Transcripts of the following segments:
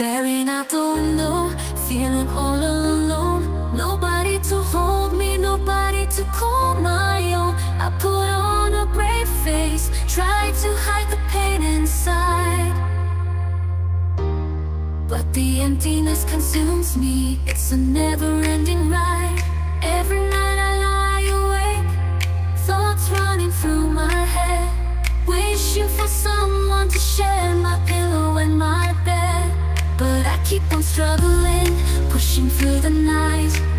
Staring out the window, feeling all alone. Nobody to hold me, nobody to call my own. I put on a brave face, try to hide the pain inside. But the emptiness consumes me, it's a never-ending ride. Every night I lie awake, thoughts running through my head. Wishing for someone to share my pillow keep on struggling, pushing through the night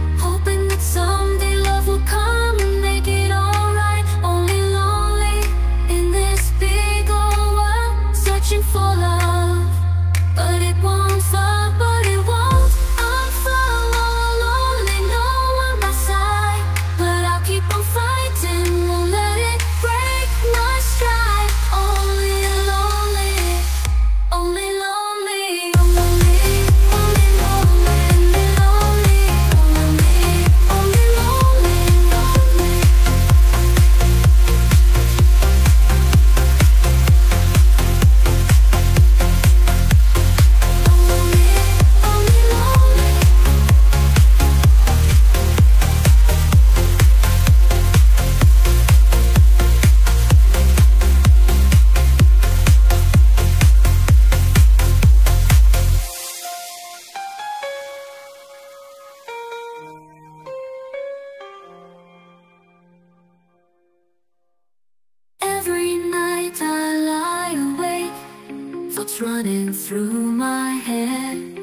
running through my head,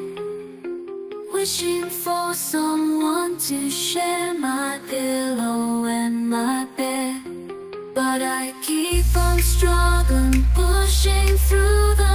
wishing for someone to share my pillow and my bed. But I keep on struggling, pushing through the